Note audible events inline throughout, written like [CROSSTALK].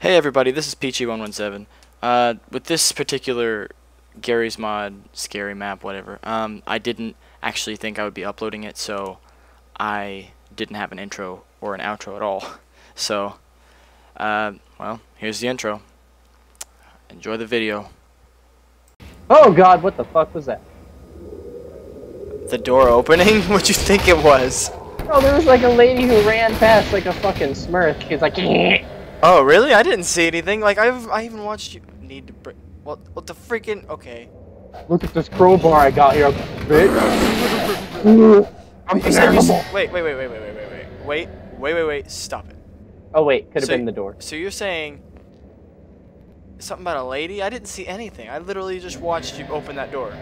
Hey everybody, this is Peachy117. Uh, with this particular Garry's Mod scary map, whatever, um, I didn't actually think I would be uploading it, so I didn't have an intro or an outro at all. [LAUGHS] So, uh, well, here's the intro. Enjoy the video. Oh god, what the fuck was that? The door opening? [LAUGHS] What'd you think it was? Oh, there was like a lady who ran past like a fucking smurf. She's like, [LAUGHS] Oh, really? I didn't see anything. Like, I've, I even watched you need to break. What, what the freaking. Okay. look at this crowbar I got here, bitch. I'm You said you s- terrible. wait, wait, wait, wait, wait, wait, wait, wait, wait, wait, wait, wait. Stop it. Oh wait, could have So- been the door. So you're saying something about a lady? I didn't see anything. I literally just watched you open that door.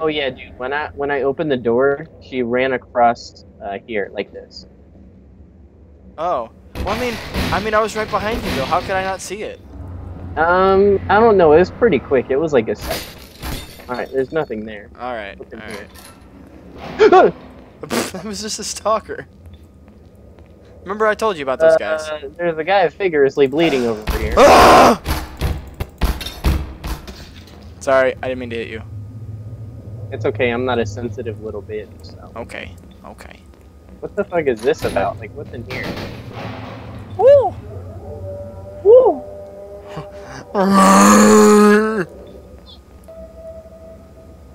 Oh yeah, dude. When I when I opened the door, she ran across uh, here like this. Oh. Well, I mean, I mean, I was right behind you though. How could I not see it? Um, I don't know. It was pretty quick. It was like a second. All right, there's nothing there. All right, Look all into right. [LAUGHS] it. that was just a stalker. Remember I told you about those guys? Uh, there's a guy vigorously bleeding over here. [GASPS] Ah! Sorry, I didn't mean to hit you. It's okay. I'm not a sensitive little bitch. So. Okay, okay. What the fuck is this about? Like, what's in here? Woo! Woo!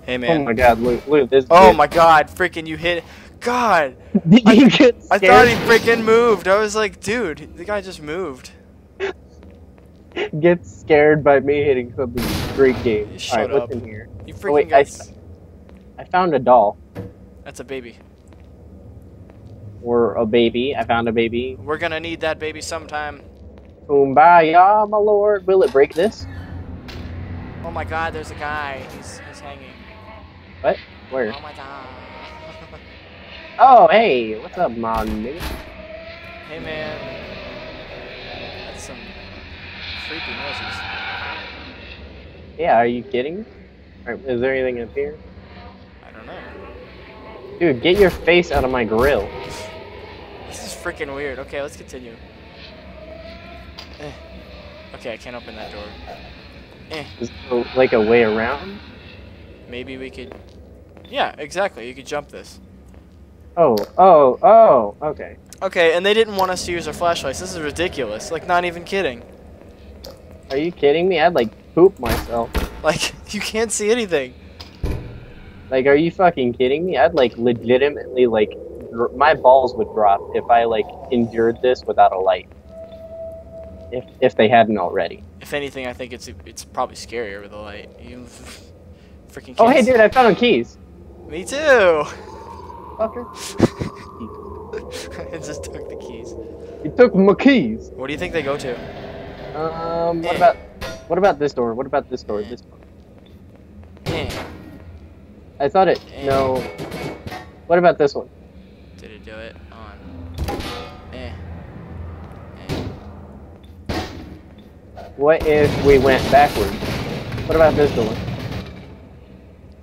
hey oh man. Oh my god, Luke, Luke, this. Oh my god, freaking you hit God! [LAUGHS] Did you get I thought he freaking moved. I was like, dude, the guy just moved. [LAUGHS] Get scared by me hitting something great game. You All shut right, up. what's in here? You Oh, freaking wait, got I, I found a doll That's a baby. Or a baby. I found a baby. We're gonna need that baby sometime. Kumbaya, my lord. Will it break this? Oh my god, there's a guy. He's he's hanging. What? Where? Oh my god. [LAUGHS] Oh, hey, what's up, my nigga? hey man. That's some creepy noises. Yeah, are you kidding? me? Right, is there anything up here? I don't know. Dude, get your face out of my grill. Freaking weird. Okay, let's continue. Eh. Okay, I can't open that door. Eh. Is there like a way around? Maybe we could. Yeah, exactly. You could jump this. Oh, oh, oh, okay. Okay, and they didn't want us to use our flashlights. This is ridiculous. Like, not even kidding. Are you kidding me? I'd like poop myself. Like, [LAUGHS] you can't see anything. Like, are you fucking kidding me? I'd like legitimately like, my balls would drop if I like endured this without a light. If if they hadn't already. If anything, I think it's it's probably scarier with a light. You [LAUGHS] freaking. Oh hey dude, I found keys. Me too. Fucker. [LAUGHS] I just took the keys. You took my keys. What do you think they go to? Um, what Eh. about what about this door? What about this door? This door. Eh. I thought it. Eh. No. What about this one? Did it do it? On. Eh. Eh. What if we went backwards? What about this door?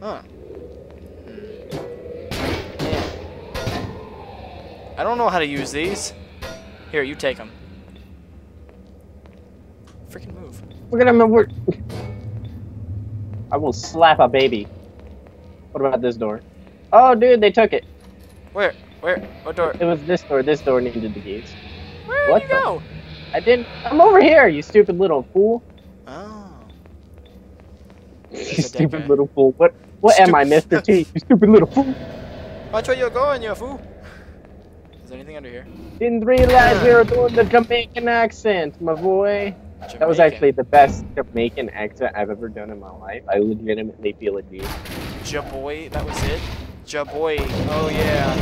Huh. Hmm. Eh. I don't know how to use these. Here, you take them. Freaking move. Look at him. We're... I will slap a baby. What about this door? Oh, dude, they took it. Where? Where? What door? It was this door. This door needed the keys. Where What did you the- go? I didn't. I'm over here, you stupid little fool. Oh. [LAUGHS] You There's a dead stupid little fool. What? What am I, Mr. T? You stupid little fool. Watch where you're going, you fool. Is there anything under here? Didn't realize you were doing the Jamaican accent, my boy. That was actually the best Jamaican accent I've ever done in my life. I legitimately feel a G. Jaboy. That was it. Jaboy. Oh yeah.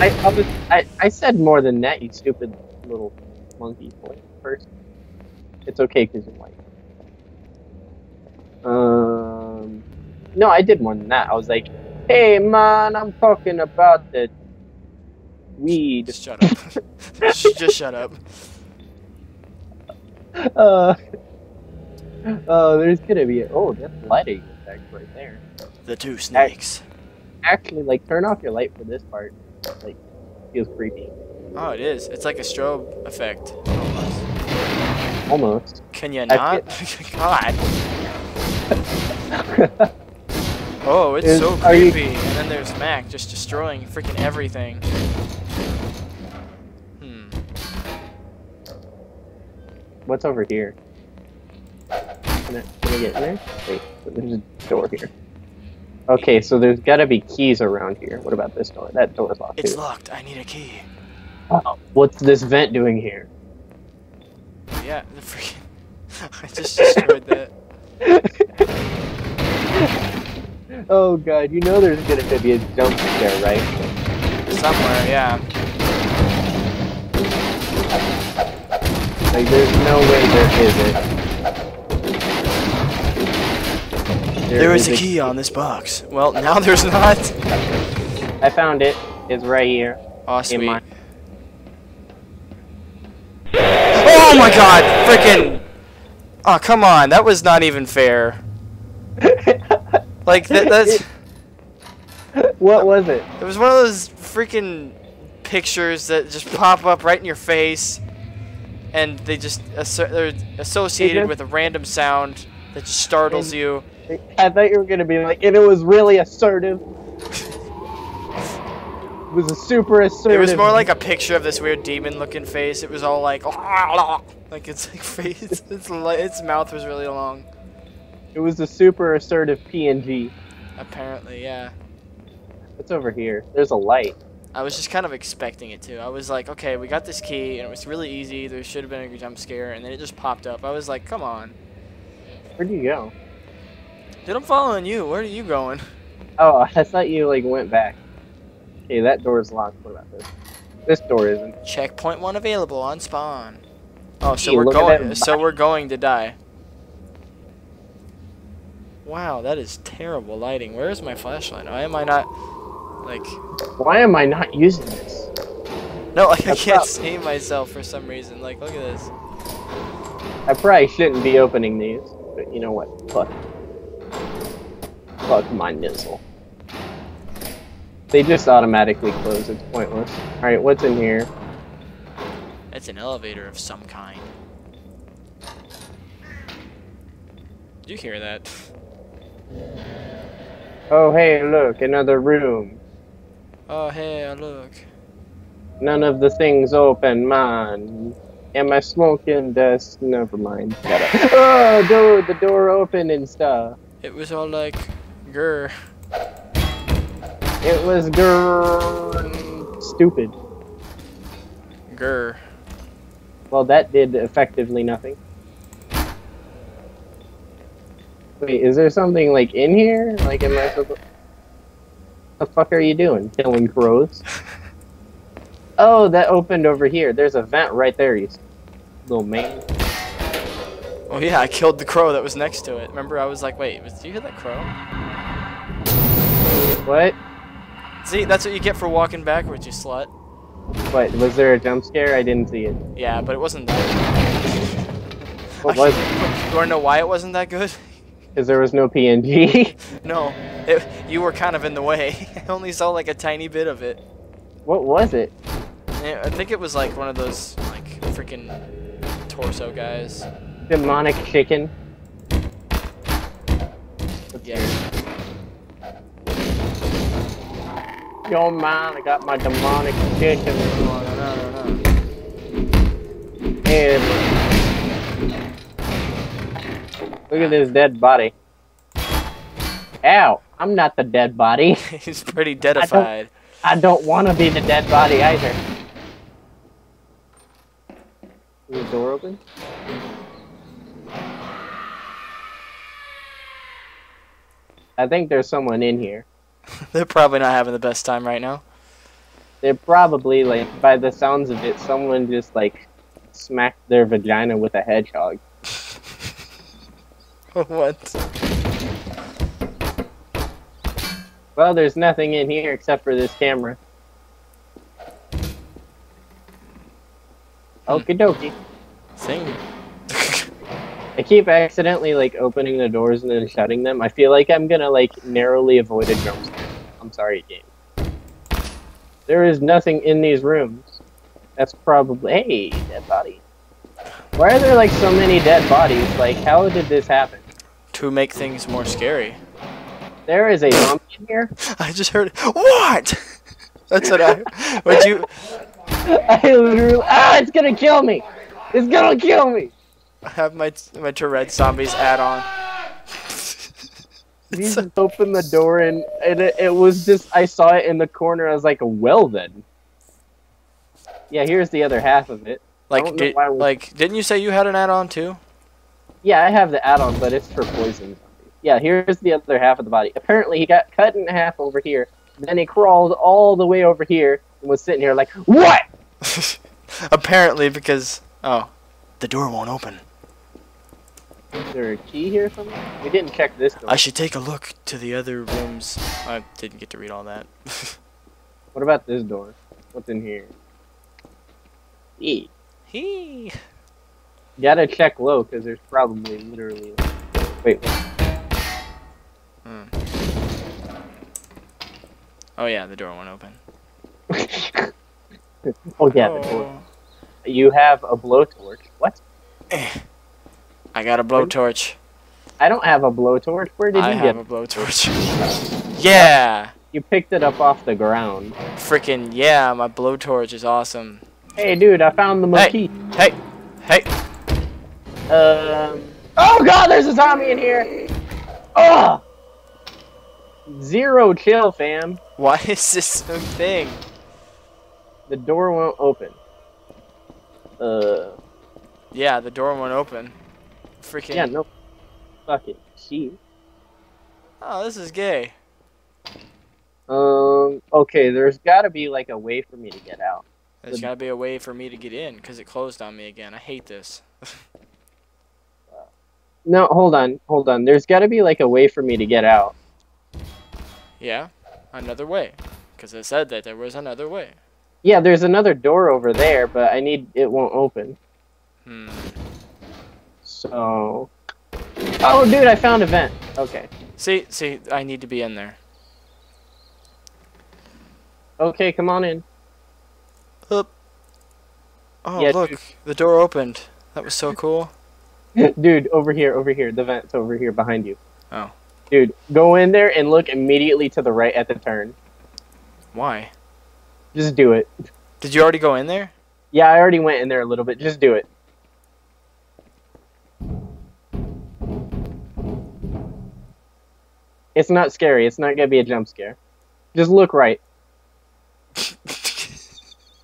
I, I was I, I said more than that, you stupid little monkey boy. First, it's okay because you're white. Um, no, I did more than that. I was like, "Hey man, I'm talking about the weed." Just shut up. [LAUGHS] Just shut up. [LAUGHS] Uh, uh, there's gonna be a, oh, that's lighting effect right there. The two snakes. Actually, like, turn off your light for this part. Like, feels creepy. Oh, it is. It's like a strobe effect. Almost. Almost. Can you not? [LAUGHS] God. Oh, it's Is- so are you- creepy. And then there's Mac just destroying freaking everything. Hmm. What's over here? Can I, can I get in there? Wait, there's a door here. Okay, so there's gotta be keys around here. What about this door? That door's locked It's too. locked. I need a key. Oh, what's this vent doing here? Yeah, the freaking. [LAUGHS] I just destroyed that. [LAUGHS] oh god, you know there's gonna be a jump scare, right? Somewhere, yeah. Like, there's no way there isn't. There is a key on this box. Well, now there's not. I found it. It's right here. Oh, sweet. my- Oh my god! Freaking. Oh, come on. That was not even fair. [LAUGHS] Like, that, that's. what was it? It was one of those freaking pictures that just pop up right in your face, and they just they're associated just- with a random sound that just startles And- you. I thought you were gonna be like, and it was really assertive. It was a super assertive. It was more like a picture of this weird demon-looking face. It was all like, [LAUGHS] like it's like [LAUGHS] face. Its its mouth was really long. It was a super assertive PNG. Apparently, yeah. It's over here? There's a light. I was just kind of expecting it to. I was like, okay, we got this key, and it was really easy. There should have been a jump scare, and then it just popped up. I was like, come on. Where do you go? Dude, I'm following you. Where are you going? Oh, [LAUGHS] I thought you like went back. Okay, that door is locked. What about this? This door isn't. Checkpoint one available on spawn. Oh, so Hey, we're going. So we're going to die. Wow, that is terrible lighting. Where is my flashlight? Why am I not like? Why am I not using this? No, [LAUGHS] I That's can't see myself for some reason. Like, look at this. I probably shouldn't be opening these, but you know what? Fuck. Fuck my nizzle. They just automatically close. It's pointless. All right, what's in here? It's an elevator of some kind. Did you hear that? Oh, hey, look, another room. Oh, hey, uh, look. None of the things open, man. Am I smoking dust? Never mind. [LAUGHS] Oh, dude, the door open and stuff. It was all like, grr. It was grrr stupid. Grr. Well, that did effectively nothing. Wait, is there something like in here? Like, am I supposed? The fuck are you doing? Killing crows? [LAUGHS] Oh, that opened over here. There's a vent right there, you little man. Oh yeah, I killed the crow that was next to it. Remember, I was like, wait, was, did you hear that crow? What? See, that's what you get for walking backwards, you slut. What? Was there a jump scare? I didn't see it. Yeah, but it wasn't that. good. What was it? You wanna know why it wasn't that good? Because there was no PNG. [LAUGHS] No, it, you were kind of in the way. [LAUGHS] I only saw like a tiny bit of it. what was it? Eh, I think it was like one of those like freaking torso guys. Demonic chicken. Yeah. Yo, man, I got my demonic chicken. No, no, no, no, no. Hey, look at this dead body. Ow! I'm not the dead body. [LAUGHS] He's pretty deadified. I don't want to be the dead body either. Is the door open? I think there's someone in here. [LAUGHS] They're probably not having the best time right now. They're probably like, by the sounds of it, someone just like smacked their vagina with a hedgehog. [LAUGHS] what? Well, there's nothing in here except for this camera. Hmm. Okie dokie. Thing. I keep accidentally like opening the doors and then shutting them. I feel like I'm gonna like narrowly avoid a jump scare. I'm sorry, game. There is nothing in these rooms. That's probably hey, dead body. Why are there like so many dead bodies? Like, how did this happen? To make things more scary. There is a zombie in here. [LAUGHS] I just heard what? [LAUGHS] That's what I. Would you? [LAUGHS] I literally. Ah, it's gonna kill me! It's gonna kill me! Have my my Tourette zombies add on. He [LAUGHS] just opened the door and, and it, it was just. I saw it in the corner. I was like, well then. Yeah, here's the other half of it. like, did, we- like, didn't you say you had an add-on too? Yeah, I have the add-on, but it's for poison. Yeah, here's the other half of the body. Apparently, he got cut in half over here. Then he crawled all the way over here and was sitting here like, what? [LAUGHS] Apparently, because oh, the door won't open. Is there a key here somewhere? We didn't check this door. I should take a look to the other rooms. I didn't get to read all that. [LAUGHS] What about this door? What's in here? E. Hee. Gotta check low, because there's probably literally. Wait, wait. Hmm. Oh yeah, the door won't open. [LAUGHS] oh yeah, the door. You have a blowtorch. What? I got a blowtorch. I don't have a blowtorch. Where did I you have get? a blowtorch. [LAUGHS] yeah, You picked it up off the ground. freaking yeah, my blowtorch is awesome. Hey, dude, I found the Hey. Hey, hey. Um. Oh God, there's a zombie in here. Oh. Zero chill, fam. Why [LAUGHS] is this a thing? The door won't open. Uh. Yeah, the door won't open. Freaking. Yeah, no. Fuck it. She. Oh, this is gay. Um. Okay, there's got to be like a way for me to get out. There's The- gotta be a way for me to get in, because it closed on me again. I hate this. [LAUGHS] No, hold on, hold on. There's got to be like a way for me to get out. yeah, another way. Because it said that there was another way. Yeah, there's another door over there, but I need it won't open. Hmm. So. Oh, dude, I found a vent. Okay. See, see, I need to be in there. Okay, come on in. Oh, Yeah, look, dude. the door opened. That was so cool. [LAUGHS] Dude, over here, over here. The vent's over here behind you. Oh. Dude, go in there and look immediately to the right at the turn. Why? Just do it. Did you already go in there? Yeah, I already went in there a little bit. Just do it. It's not scary. It's not gonna be a jump scare. Just look right. [LAUGHS]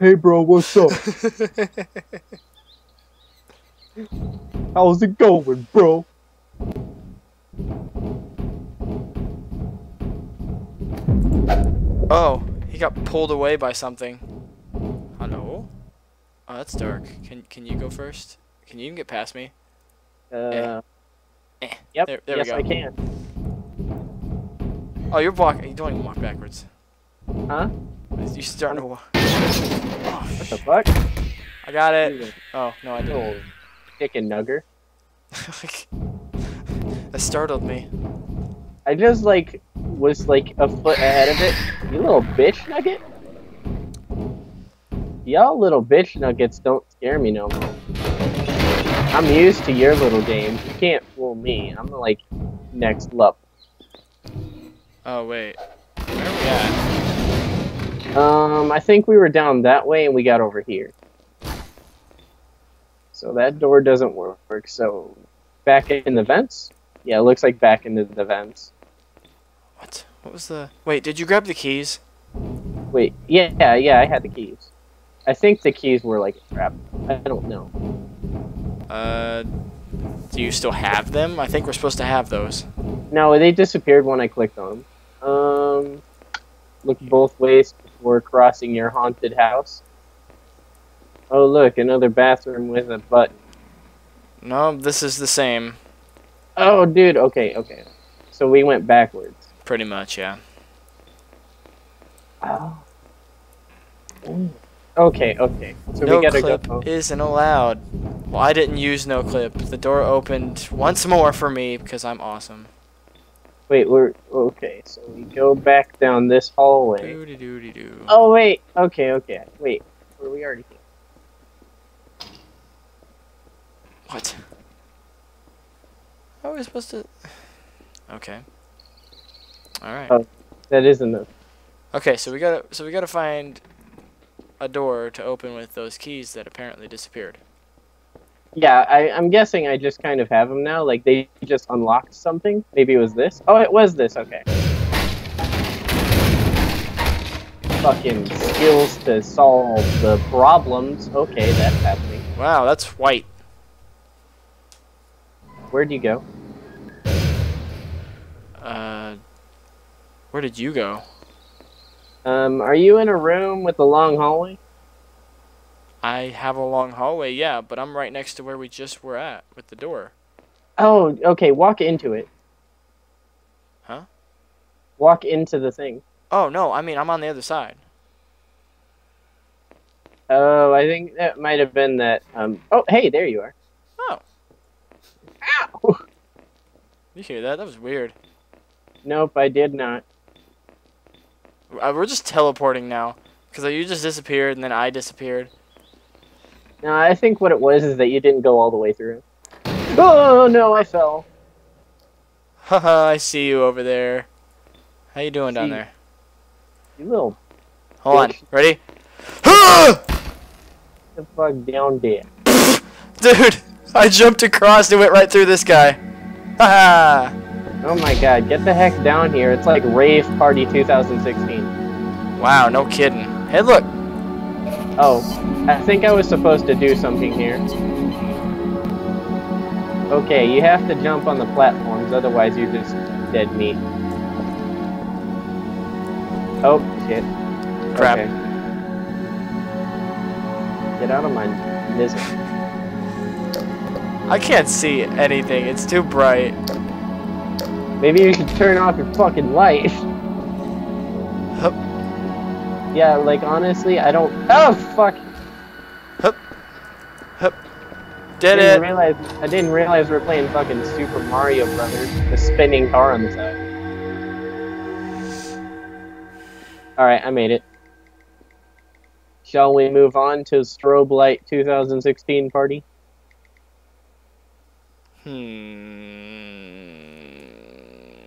Hey, bro, what's up? [LAUGHS] How's it going, bro? oh, he got pulled away by something. Hello? Oh, that's dark. Can can you go first? Can you even get past me? Uh, Eh, yep. there- there we yes, go. I can. Oh, you're walking. You don't even walk backwards. Huh? You're starting to walk. Oh, What the fuck? I got it. Oh no, I didn't. Little chicken nugger. [LAUGHS] that startled me. I just like was like a foot ahead of it. You little bitch nugget. Y'all little bitch nuggets don't scare me no more. I'm used to your little games. You can't fool me. I'm like next level. Oh wait, where are we at? Um, I think we were down that way and we got over here. So that door doesn't work. So back in the vents? Yeah, it looks like back into the vents. What? What was the? Wait, did you grab the keys? Wait, yeah, yeah, yeah, I had the keys. I think the keys were like a trap. I don't know. Uh, do you still have them? I think we're supposed to have those. No, they disappeared when I clicked on them. Um, look both ways before crossing your haunted house. Oh, look, another bathroom with a button. No, this is the same. Oh, dude, okay, okay. So we went backwards. Pretty much, yeah. Oh. Okay, okay. So no we gotta clip go. isn't allowed. Well, I didn't use no clip. The door opened once more for me because I'm awesome. Wait, we're okay. So we go back down this hallway. Doody doody doo. Oh wait, okay, okay. Wait, were we already here? What? How are we supposed to? Okay. All right. Oh. That isn't a. Okay, so we gotta so we gotta find a door to open with those keys that apparently disappeared. Yeah, I, I'm guessing I just kind of have them now. Like they just unlocked something. Maybe it was this. Oh, it was this. Okay. Fucking skills to solve the problems. Okay, that's happening. Wow, that's white. Where'd you go? Uh, where did you go? Um, are you in a room with a long hallway? I have a long hallway, yeah, but I'm right next to where we just were at with the door. Oh, okay. Walk into it. Huh? Walk into the thing. Oh no, I mean I'm on the other side. Oh, I think that might have been that. Um. Oh, hey, there you are. Oh, Ow! [LAUGHS] you hear that? That was weird. Nope, I did not. Uh, we're just teleporting now, cause you just disappeared and then I disappeared. No, I think what it was is that you didn't go all the way through. Oh no, I fell. Haha, I see you over there. How you doing down there? You little Hold on, ready? the fuck down there. [LAUGHS] Dude, I jumped across and went right through this guy. Haha. Oh my god, get the heck down here. It's like Rave Party 2016. Wow, no kidding. Hey, look. Oh, I think I was supposed to do something here. Okay, you have to jump on the platforms, otherwise you're just dead meat. Oh, shit. Crap. Okay. Get out of my misery. I can't see anything. It's too bright. Maybe you should turn off your fucking light. [LAUGHS] Hup. Yeah, like honestly, I don't. Oh fuck! Did I didn't it. realize I didn't realize we are playing fucking Super Mario Brothers, the spinning car on the side. All right, I made it. Shall we move on to Strobe Light 2016 party? Hmm.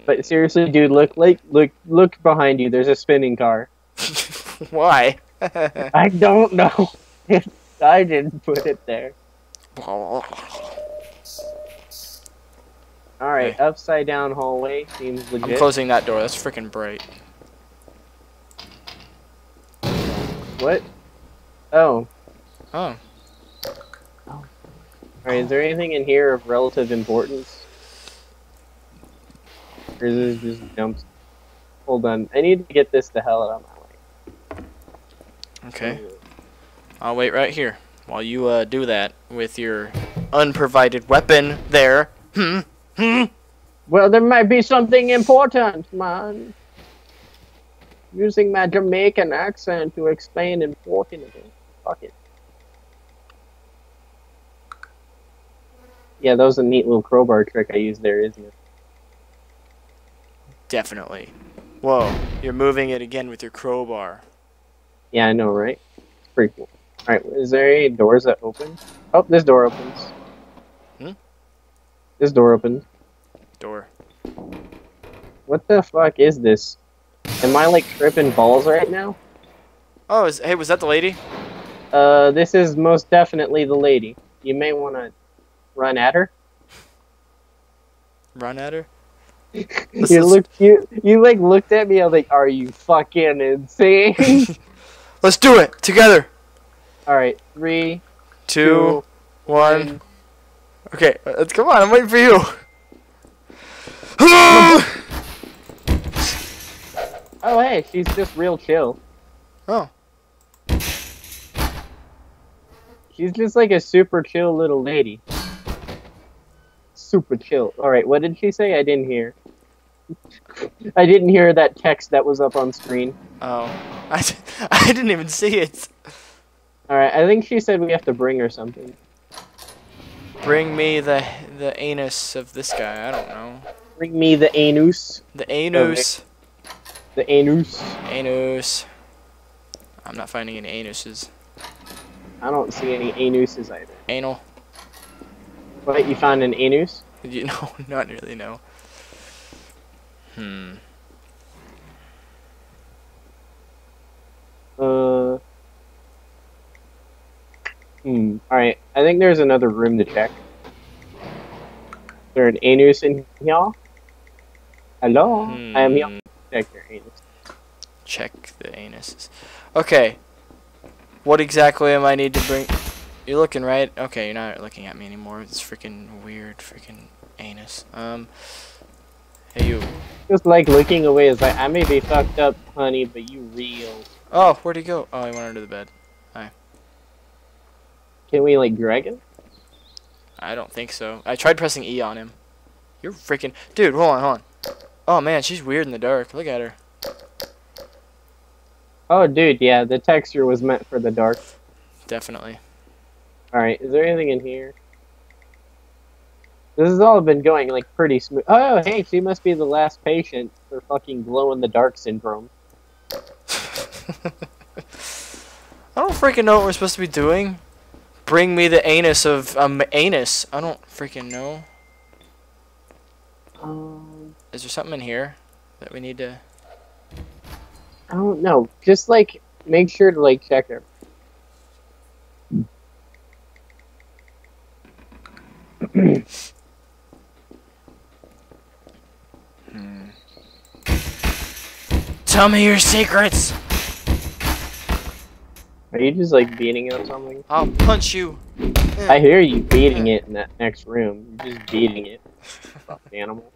But seriously, dude, look like look look behind you. There's a spinning car. [LAUGHS] Why? [LAUGHS] I don't know. [LAUGHS] I didn't put it there. All right, Okay. upside down hallway seems legit. I'm closing that door. That's freaking bright. What? Oh, Oh. Alright, is there anything in here of relative importance? Is just jumps? Hold on, I need to get this the hell out of my way. Okay. I'll wait right here while you uh, do that with your unprovided weapon there. Hmm. Hmm. Well, there might be something important, man. Using my Jamaican accent to explain important things. Fuck it. Yeah, that was a neat little crowbar trick I used there, isn't it? Definitely. Whoa. You're moving it again with your crowbar. Yeah, I know, right? Pretty cool. Alright, is there any doors that open? Oh, this door opens. Hmm? This door opens. Door. What the fuck is this? Am I like tripping balls right now? Oh, is, hey, was that the lady? Uh, this is most definitely the lady. You may want to run at her. Run at her? You let's- looked, you, you like looked at me. I was like, "Are you fucking insane?" [LAUGHS] Let's do it together. All right, three, Two, two, one. one. Okay, let's come on. I'm waiting for you. [LAUGHS] Oh, hey, she's just real chill. oh, She's just like a super chill little lady. Super chill. All right, what did she say? I didn't hear. I didn't hear that text that was up on screen. oh. [LAUGHS] I, d- I didn't even see it. All right, I think she said we have to bring her something. Bring me the the anus of this guy. I don't know. Bring me the anus. The anus. The anus. Anus. I'm not finding any anuses. I don't see any anuses either. Anal. What, you found an anus? [LAUGHS] You know, [LAUGHS] not really. No. Hmm. Uh. Hmm. Alright, I think there's another room to check. Is there an anus in here? Hello? I am here. Hmm. Check your anus. Check the anuses. Okay. What exactly am I need to bring? You're looking right. Okay, you're not looking at me anymore. It's freaking weird, freaking anus. Um. Hey you. Just like looking away is like, I may be fucked up, honey, but you real. Oh, where'd he go? Oh, he went under the bed. Hi. Can we like drag him? I don't think so. I tried pressing E on him. You're freaking dude. Hold on, hold on. Oh man, she's weird in the dark. Look at her. Oh, dude, yeah, the texture was meant for the dark. Definitely. Alright, is there anything in here? This has all been going like pretty smooth. Oh, hey, she must be the last patient for fucking glow in the dark syndrome. [LAUGHS] I don't freaking know what we're supposed to be doing. Bring me the anus of um anus. I don't freaking know. Um, Is there something in here that we need to? I don't know. Just like make sure to like check her. [CLEARS THROAT] Tell me your secrets. Are you just like beating on something? I'll punch you. I hear you beating it in that next room. You're just beating it. [LAUGHS] Animal.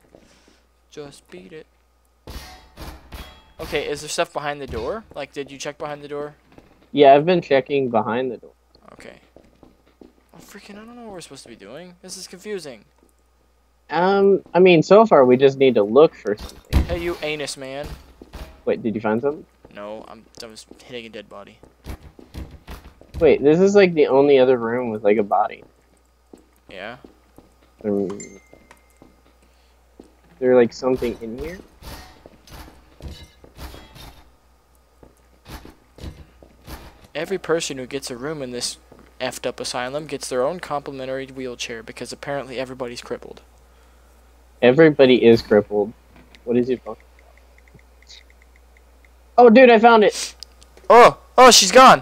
Just beat it. Okay, is there stuff behind the door? Like, did you check behind the door? Yeah, I've been checking behind the door. Okay. Oh, freaking, I don't know what we're supposed to be doing. This is confusing. Um, I mean, so far we just need to look for something. Hey, you anus man. Wait, did you find something? No, I'm, I was hitting a dead body. Wait, this is like the only other room with like a body. Yeah? Um, is there like something in here? Every person who gets a room in this effed up asylum gets their own complimentary wheelchair because apparently everybody's crippled. Everybody is crippled. What is your about? Oh, dude, I found it. Oh! Oh, she's gone!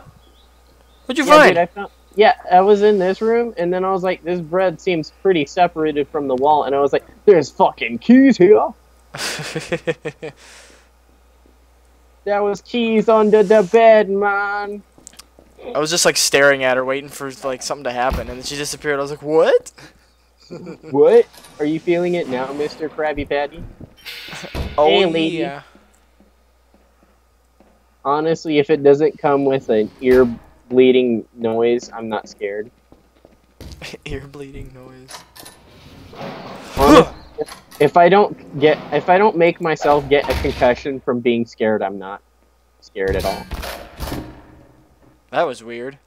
What'd you yeah, find? dude, I found. Yeah, I was in this room, and then I was like, this bread seems pretty separated from the wall, and I was like, there's fucking keys here. [LAUGHS] There was keys under the bed, man. I was just like staring at her, waiting for like something to happen, and then she disappeared. I was like, "What?" What? Are you feeling it now, Mr. Krabby Patty? [LAUGHS] Oh Hey, yeah. Honestly, if it doesn't come with an ear bleeding noise, I'm not scared. [LAUGHS] Ear bleeding noise. Honest- [GASPS] if I don't get, if I don't make myself get a concussion from being scared, I'm not scared at all. That was weird.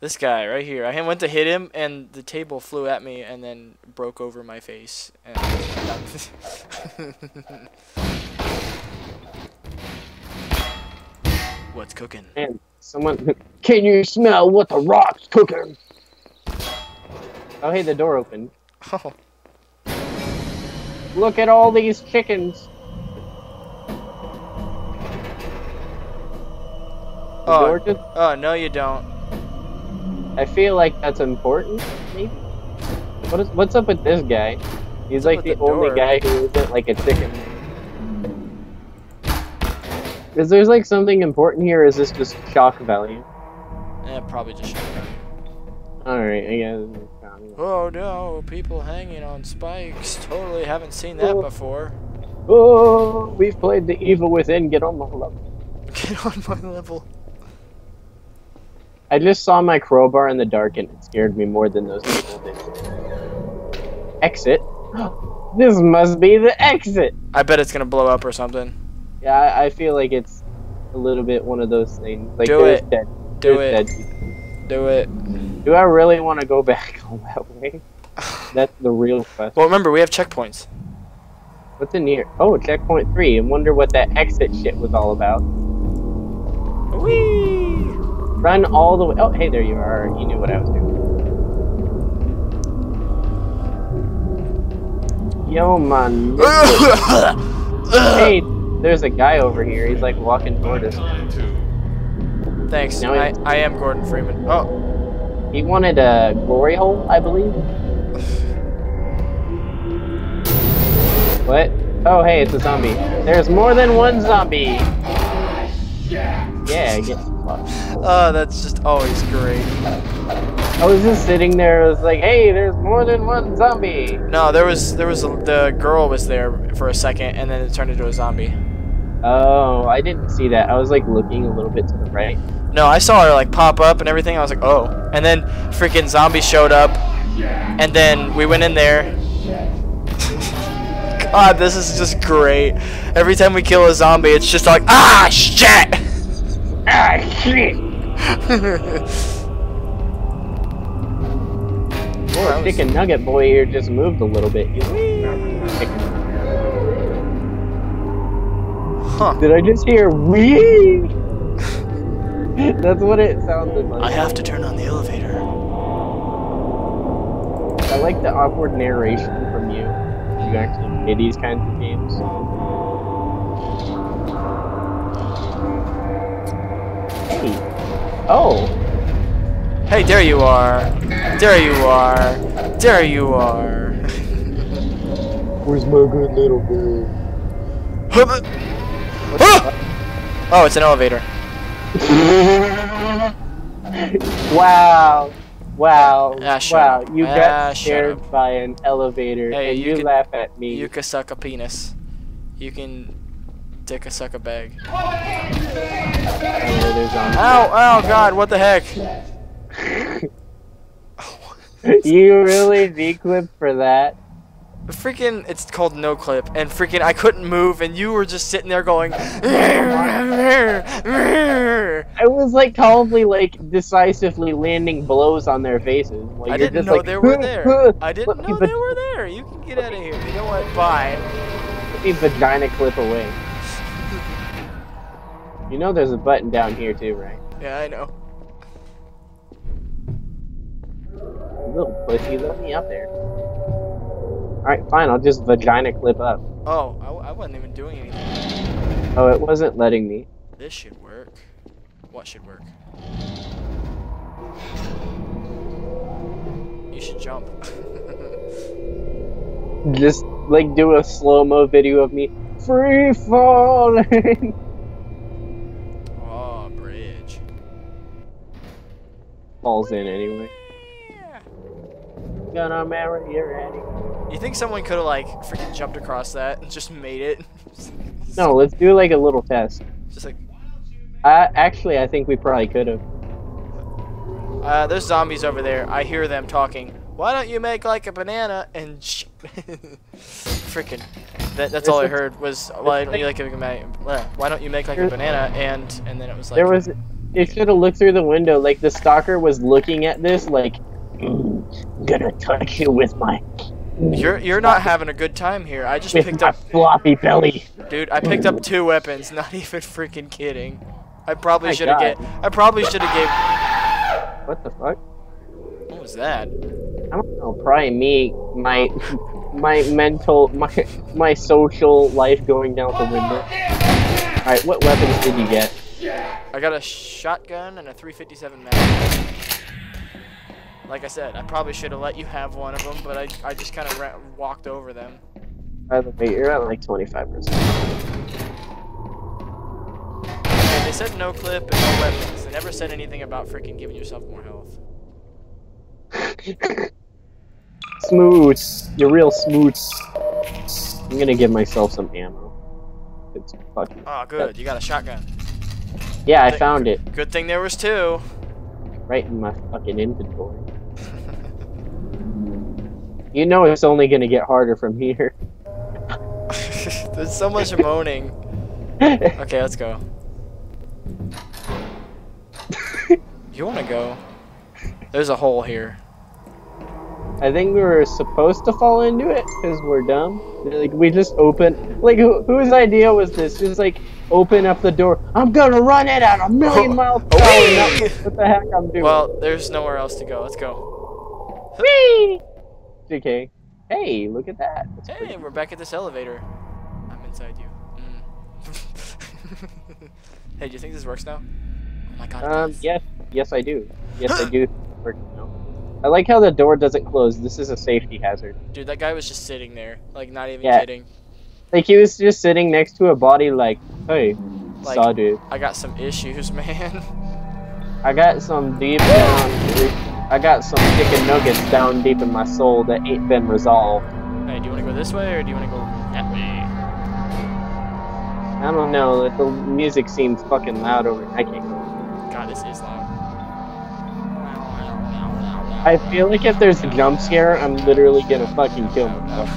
This guy right here. I went to hit him, and the table flew at me, and then broke over my face. [LAUGHS] [LAUGHS] And What's cooking? Man, someone, [LAUGHS] can you smell what the rock's cooking? Oh, hey, the door opened. Oh, Look at all these chickens. Oh. just- oh no, you don't. I feel like that's important, maybe. What is, what's up with this guy? He's What's like the, the only guy who isn't like a chicken. Is there like something important here, or is this just shock value? Eh, probably just. Shock. value. Alright, I guess. Oh no, people hanging on spikes. Totally haven't seen that Oh. before. Oh, we've played the evil within. Get on my level. [LAUGHS] Get on my level. I just saw my crowbar in the dark, and it scared me more than those people did. Exit. [GASPS] This must be the exit. I bet it's gonna blow up or something. Yeah, I, I feel like it's a little bit one of those things. Like Do it. dead. Do it. Dead. Do it. Do I really want to go [LAUGHS] back all that way? That's the real question. Well, remember we have checkpoints. What's in here? Oh, checkpoint three. I wonder what that exit shit was all about. Whee! Run all the way. Oh, hey, there you are. You knew what I was doing. Yo, man. [LAUGHS] hey, there's a guy over here. He's like walking toward us. Thanks. Now I, I am Gordon Freeman. Oh, He wanted a glory hole, I believe. What? Oh, hey, it's a zombie. There's more than one zombie. Yeah, get fucked. oh, that's just always great. I was just sitting there. I was like, hey, there's more than one zombie. No, there was there was a, the girl was there for a second, and then it turned into a zombie. Oh, I didn't see that. I was like looking a little bit to the right. No, I saw her like pop up and everything. I was like, oh. And then freaking zombie showed up, and then we went in there. [LAUGHS] God, this is just great. Every time we kill a zombie, it's just like, ah, shit. Ah, shit! [LAUGHS] That Poor was- chicken nugget boy here just moved a little bit. Huh. Did I just hear wee? [LAUGHS] That's what it sounded like. I have to turn on the elevator. I like the awkward narration from you. You actually play these kinds of games. Hey. Oh. Hey, there you are. There you are. There you are. Where's my good little girl? Oh, it's an elevator. [LAUGHS] wow. Wow. Ah, wow. You Ah, got scared by an elevator Hey, and you you, can- laugh at me. You can suck a penis. You can dick a suck a bag. Oh. Ow, oh god, what the heck? [LAUGHS] you really V-clipped for that? Freaking, it's called no clip, and freaking, I couldn't move, and you were just sitting there going. I was like calmly, like decisively landing blows on their faces. Like, I didn't just know like, they were [LAUGHS] there. I didn't know they were there. You can get out of here. You know what? Bye. Let me vagina clip away. You know there's a button down here too, right? Yeah, I know. Little pussy, let me up there. Alright, fine, I'll just vagina clip up. Oh, I, I wasn't even doing anything. Oh, it wasn't letting me. This should work. What should work? You should jump. [LAUGHS] Just like do a slow mo video of me free falling. [LAUGHS] oh, bridge. Falls in anyway. Gonna marry your Annie. You think someone could have like freaking jumped across that and just made it? No, let's do like a little test. Just like, Uh, actually, I think we probably could have. uh, there's zombies over there. I hear them talking. Why don't you make like a banana and [LAUGHS] freaking? That, that's all I heard was why don't you like a? Why don't you make like a banana and and then it was like There was. It should have looked through the window. Like the stalker was looking at this, like, "Mm, I'm gonna touch you with my. You're you're not having a good time here. I just with picked my up, floppy belly. dude. I picked up two weapons. [LAUGHS] Not even freaking kidding. I probably should have get. I probably should have gave. What the fuck? What was that? I don't know. Probably me, my, my mental, my, my social life going down the window. All right, what weapons did you get? I got a shotgun and a 357 mag. Like I said, I probably should have let you have one of them, but I, I just kind of walked over them. By the way, you're at like 25%. And they said no clip and no weapons. They never said anything about freaking giving yourself more health. [LAUGHS] Smooth. You're real smooth. I'm gonna give myself some ammo. It's fucking. Oh, good. You got a shotgun. Yeah, I found it Good thing there was two. right in my fucking inventory. You know it's only gonna get harder from here. [LAUGHS] There's so much moaning. [LAUGHS] Okay, let's go. You want to go? There's a hole here. I think we were supposed to fall into it because we're dumb. Like we just open. Like who, whose idea was this? Just like open up the door. I'm gonna run it at a million [LAUGHS] miles per hour. What the heck I'm doing? Well, there's nowhere else to go. Let's go. Whee! JK. Hey, look at that. That's Hey, we're back at this elevator. I'm inside you. Mm. [LAUGHS] hey, do you think this works now? Oh my god, Um, yes, yes, I do. Yes, I [GASPS] do. Work now. I like how the door doesn't close. This is a safety hazard. Dude, that guy was just sitting there. Like, not even Yeah. kidding. Like he was just sitting next to a body, like, hey, Like- saw dude. I got some issues, [LAUGHS] man. I got some deep down. I got some chicken nuggets down deep in my soul that ain't been resolved. hey, do you want to go this way or do you want to go that way? I don't know. The music seems fucking loud over. here. I can't. Go. God, this is loud. I feel like if there's a jump scare, I'm literally gonna fucking kill myself.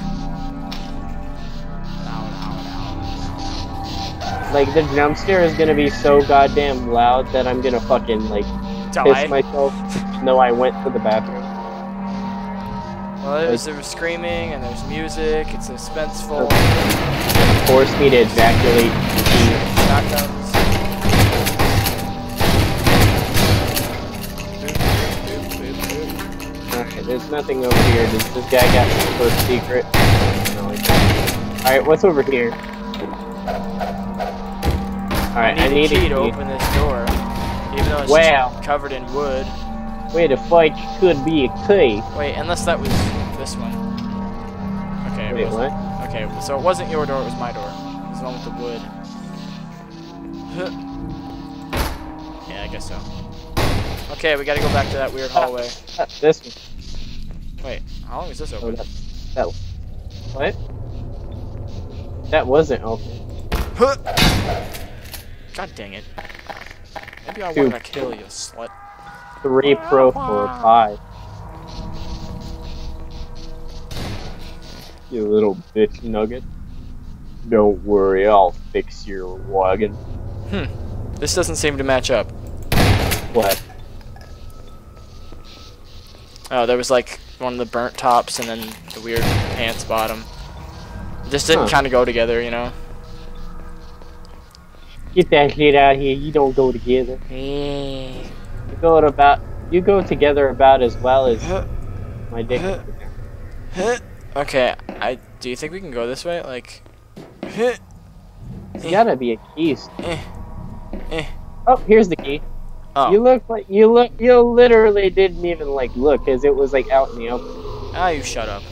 Like the jump scare is gonna be so goddamn loud that I'm gonna fucking like piss Die. myself. No, I went to the bathroom. Well, there's, there's screaming and there's music. It's suspenseful. Forced me to ejaculate. Boop. Alright, there's nothing over here. Does this guy got some first secret? No, he doesn't. Alright, what's over here? Alright, I I need, need a key to open this door, even though it's Wow. covered in wood. Way to fight could be a key. Wait, unless that was this one. Okay, it Wait, wasn't. what? Okay, so it wasn't your door; it was my door. It was the one with the wood. Huh. [LAUGHS] Yeah, I guess so. Okay, we gotta go back to that weird hallway. [LAUGHS] This one. Wait, how long is this Oh, open? that, that. What? That wasn't open. Huh. [LAUGHS] God dang it. Maybe I Two. wanna kill you, slut. Three pro four five. You little bitch nugget. Don't worry, I'll fix your wagon. Hmm. This doesn't seem to match up. What? Oh, there was like one of the burnt tops and then the weird pants bottom. Just didn't Huh. kind of go together, you know? Get that shit out here. You don't go together. You go about. You go together about as well as my dick. okay, I do you think we can go this way? Like There's gotta be a key. Eh. Eh. Oh, here's the key. Oh. You look like you look. You literally didn't even like look, cause it was like out in the open. Ah, you shut up.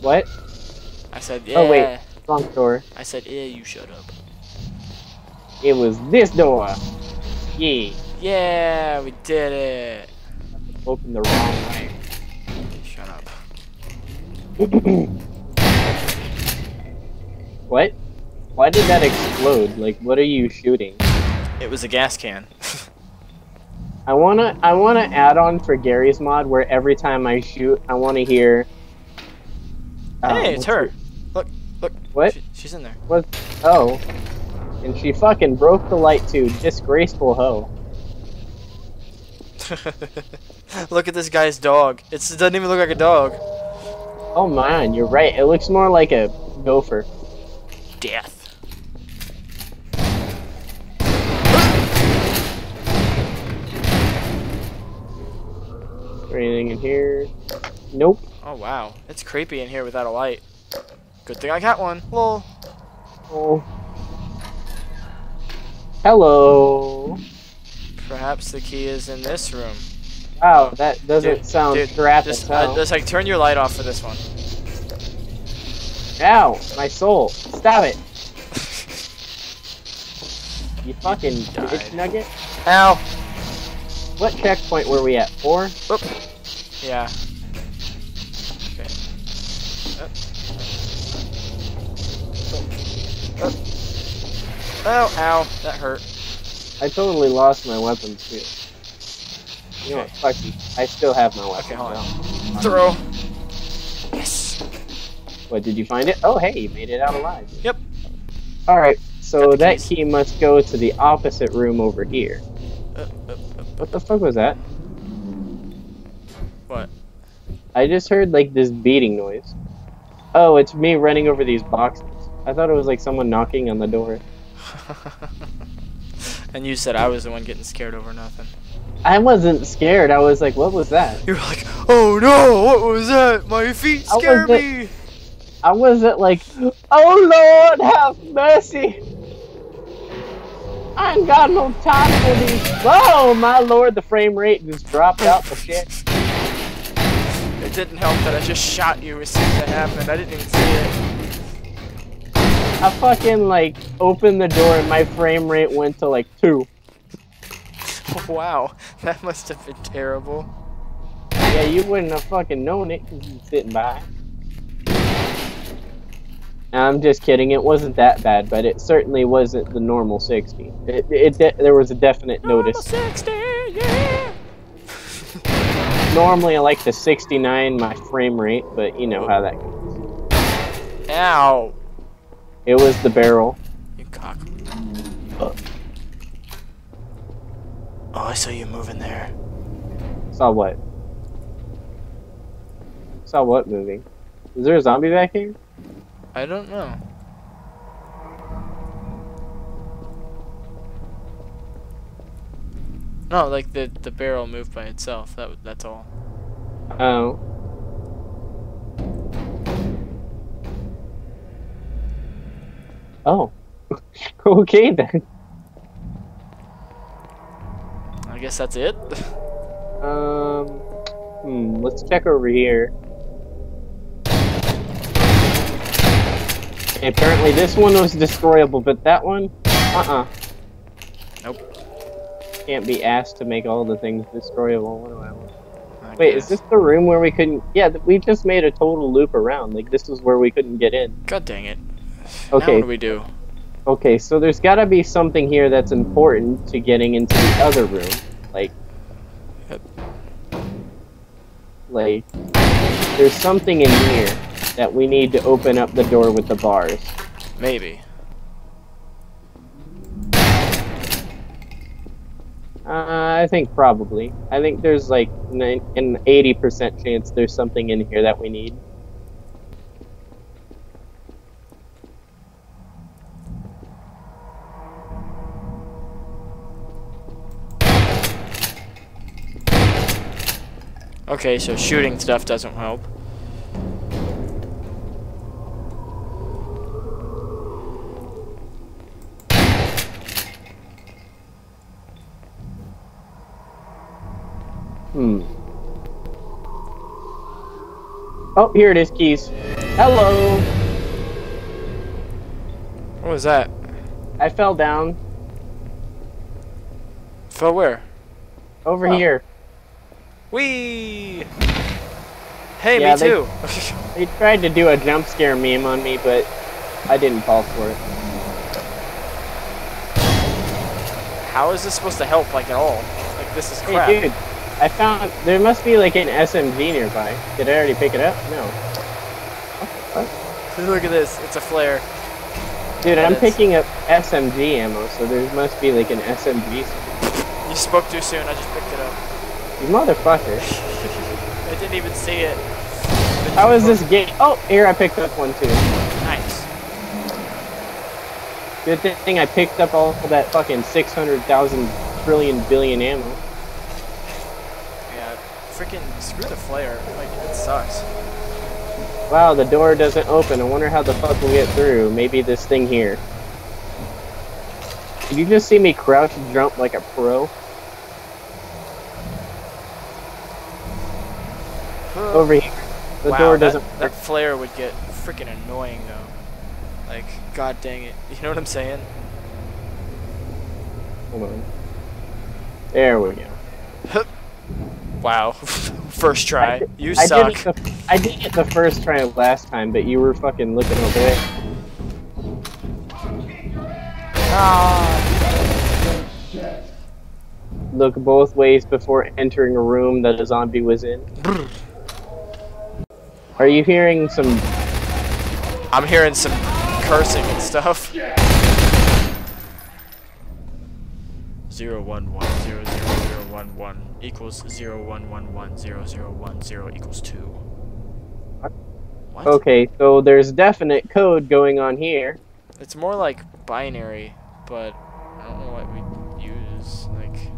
What? I said yeah. Oh, wait. Wrong door. I said yeah, you shut up. It was this door. Yeah. Yeah, we did it. Open the wrong way. Shut up. [COUGHS] What? Why did that explode? Like, what are you shooting? It was a gas can. [LAUGHS] I wanna, I wanna add on for Garry's mod where every time I shoot, I wanna hear. uh, hey, it's her. Look. What? She, she's in there. What? Oh. And she fucking broke the light too. Disgraceful hoe. [LAUGHS] look at this guy's dog. It's, it doesn't even look like a dog. Oh man, you're right. It looks more like a gopher. Death. Anything in here? Nope. Oh wow, it's creepy in here without a light. Good thing I got one. Lol. Oh. Hello. Perhaps the key is in this room. Wow, that doesn't Dude, sound dude, crap Just, uh, just like turn your light off for this one. Ow, my soul. Stop it. [LAUGHS] You fucking bitch nugget. Ow. What checkpoint were we at? Four? Oop. Yeah. Oh, ow, that hurt. I totally lost my weapons too. You know what? Fuck you. I still have my weapon. Okay, hold on. Throw. Yes. What, did you find it? Oh, hey, you made it out alive. Yep. Alright, so that keys. key must go to the opposite room over here. Up, up, up. What the fuck was that? What? I just heard like this beating noise. Oh, it's me running over these boxes. I thought it was like someone knocking on the door. [LAUGHS] and you said I was the one getting scared over nothing. I wasn't scared. I was like, what was that? You were like, oh no, what was that? My feet I scared wasn't- me. I wasn't like, oh Lord, have mercy. I ain't got no time for these. Oh my Lord, the frame rate just dropped out the shit. It didn't help that I just shot you as soon as it happened. I didn't even see it. I fucking like opened the door and my frame rate went to like two. [LAUGHS] Wow, that must have been terrible. Yeah, you wouldn't have fucking known it because you sitting by. I'm just kidding. It wasn't that bad, but it certainly wasn't the normal 60. It, it de- there was a definite notice. 60, yeah. Normally, I like the 69 my frame rate, but you know how that goes. Ow. It was the barrel. You cock. Uh. Oh, I saw you moving there. Saw what? Saw what moving? Is there a zombie back here? I don't know. No, like the the barrel moved by itself. That that's all. Oh. Oh. [LAUGHS] okay then. I guess that's it. Um. Hmm. Let's check over here. Okay, apparently this one was destroyable, but that one, uh-uh. Nope. Can't be asked to make all the things destroyable. What do I want? I Wait, guess. is this the room where we couldn't? Yeah, we just made a total loop around. Like this was where we couldn't get in. God dang it. Now Okay. what do we do? Okay, so there's got to be something here that's important to getting into the other room. Like, Yep. like, there's something in here that we need to open up the door with the bars. Maybe. Uh, I think probably. I think there's like an 80% chance there's something in here that we need. Okay, so shooting stuff doesn't help. Hmm. Oh, here it is, keys. Hello. What was that? I fell down Fell where? over Oh. here. Wee. Hey, Yeah, me they- too. [LAUGHS] They tried to do a jump scare meme on me, but I didn't fall for it. How is this supposed to help, like at all? Like this is crap. Hey, dude, I found there must be like an SMG nearby. Did I already pick it up? No. [LAUGHS] Look at this. It's a flare. Dude, That I'm is- picking up SMG ammo, so there must be like an SMG. You spoke too soon. I just picked it up. You motherfucker. [LAUGHS] I didn't even see it. How is this game? Oh, here I picked up one too. Nice. Good thing I picked up all that fucking 600,000 trillion billion ammo. Yeah. Freaking screw the flare. Like it sucks. Wow, the door doesn't open. I wonder how the fuck we'll get through. Maybe this thing here. Did you just see me crouch and jump like a pro? [GASPS] Over here. The wow, door that- doesn't That, flare would get freaking annoying though. Like, god dang it. [LAUGHS] You know what I'm saying? Hold on. There we go. [LAUGHS] Wow. [LAUGHS] First try. did- You I suck. did, the, I did it the first try last time, but you were fucking looking over there. Ah. Look both ways before entering a room that a zombie was in. Are you hearing some? I'm hearing some cursing and stuff. Zero one one zero zero zero one one equals zero one one one zero zero one zero equals two. What? Okay, so there's definite code going on here. It's more like binary, but I don't know what we use. Like,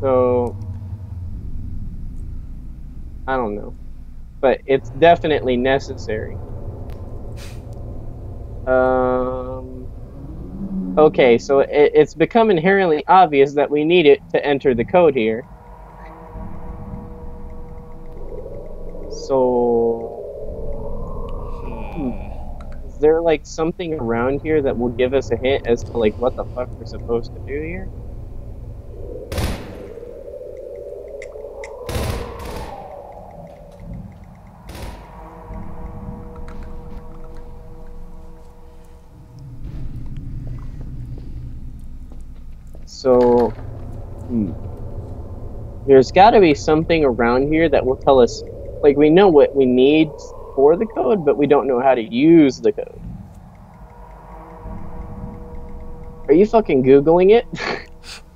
So I don't know. But it's definitely necessary. Um. Okay, so it, it's become inherently obvious that we need it to enter the code here. So, Hmm. is there like something around here that will give us a hint as to like what the fuck we're supposed to do here? So, hmm. There's got to be something around here that will tell us, like, we know what we need for the code, but we don't know how to use the code. Are you fucking Googling it? [LAUGHS]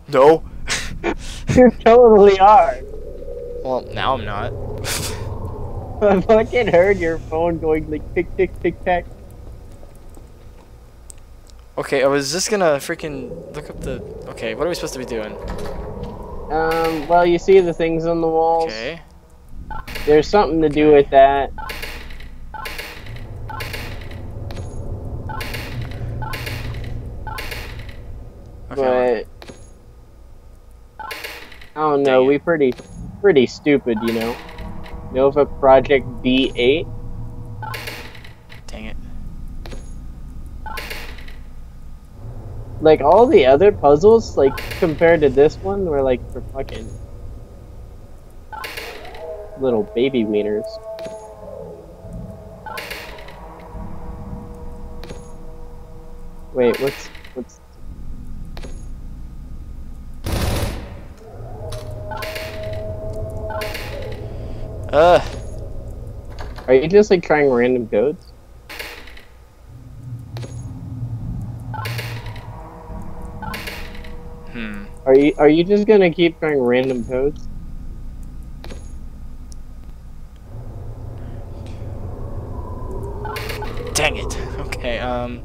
No. [LAUGHS] you totally are. Well, now I'm not. [LAUGHS] I fucking heard your phone going like tick tick tick tack. Okay, I was just gonna freaking look up the. Okay, what are we supposed to be doing? Um, well, you see the things on the walls. Okay. There's something to do with that. Okay. but I don't know. It. We pretty pretty stupid, you know. Nova Project B8. Dang it. Like all the other puzzles, like compared to this one, were like for fucking little baby wieners. Wait, what's what's Uh. Are you just like trying random codes? You are you just gonna keep trying random codes? Dang it. Okay. Um.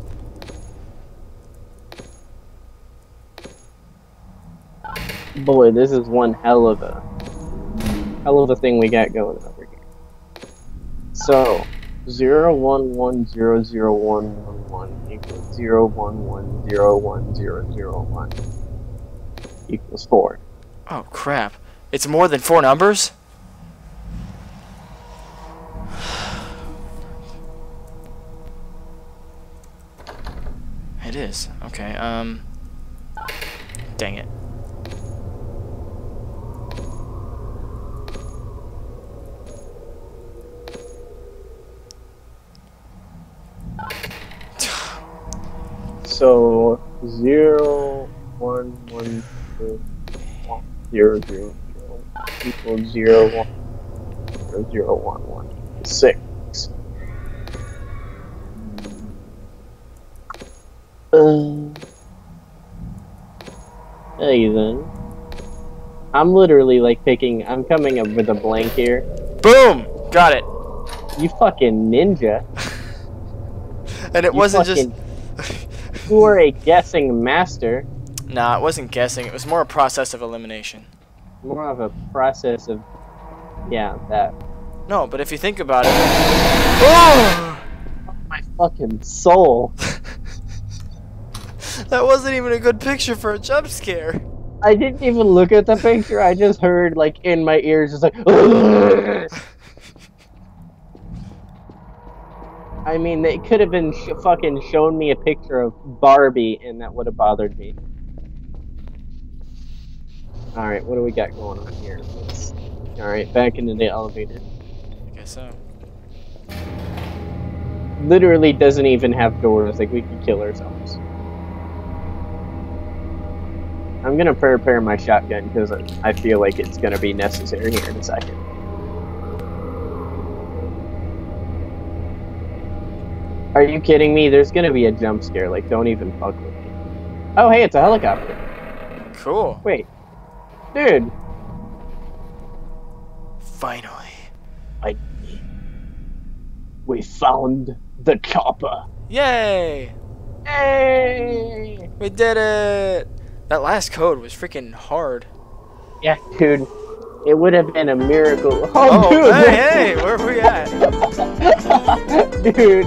Boy, this is one hell of a hell of a thing we got going over here. So, zero one one zero zero one one one equals zero one one zero one zero zero one equals four. Oh crap! It's more than four numbers. It is. Okay. Um. Dang it. So zero one one zero zero zero equals zero one zero zero one one six. Uh, hey then. I'm literally like picking. I'm coming up with a blank here. Boom! Got it. You fucking ninja. [LAUGHS] And it You wasn't just. fucking- [LAUGHS] You are a guessing master. Nah, it wasn't guessing. It was more a process of elimination. More of a process of, yeah, that. No, but if you think about it. Oh! My fucking soul. [LAUGHS] that wasn't even a good picture for a jump scare. I didn't even look at the picture. I just heard like in my ears, just like. [LAUGHS] I mean, they could have been sh- fucking shown me a picture of Barbie, and that would have bothered me. All right, what do we got going on here? Let's... All right, back into the elevator. I guess so. Literally doesn't even have doors. Like we could kill ourselves. I'm gonna prepare my shotgun because I feel like it's gonna be necessary here in a second. Are you kidding me? There's gonna be a jump scare. Like, don't even fuck with me. Oh, hey, it's a helicopter. Cool. Wait, dude. Finally. I. We found the chopper. Yay! Hey! We did it! That last code was freaking hard. Yeah, dude. It would have been a miracle. Oh, Oh, dude, hey, [LAUGHS] hey, where are we at? [LAUGHS] dude,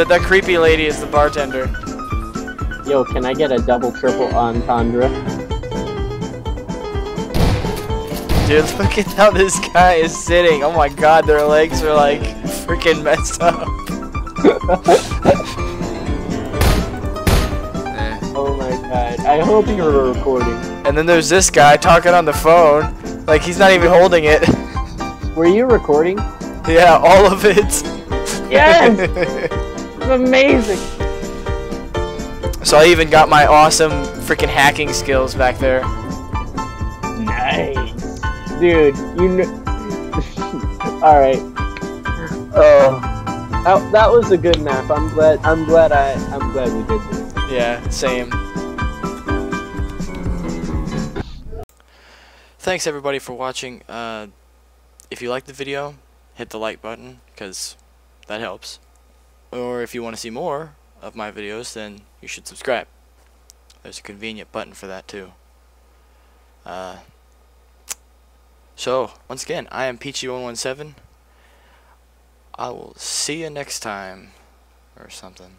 that. That that creepy lady is the bartender. Yo, can I get a double triple entendre? Dude, [LAUGHS] look at how this guy is sitting. Oh my god, their legs are like freaking messed up. Eh. Oh my god. I hope you were recording. And then there's this guy talking on the phone. Like he's not even holding it. Were you recording? [LAUGHS] yeah, all of it. Yes! [LAUGHS] Amazing! so I even got my awesome freaking hacking skills back there. Nice. Dude, you know. [LAUGHS] Alright. Oh. That, that was a good map. I'm glad I'm glad I I'm glad we did this. Yeah, same. Thanks everybody for watching. Uh, if you like the video, hit the like button because that helps. Or if you want to see more of my videos, then you should subscribe. There's a convenient button for that too. Uh, so, once again, I am Peachey117. I will see you next time, or something.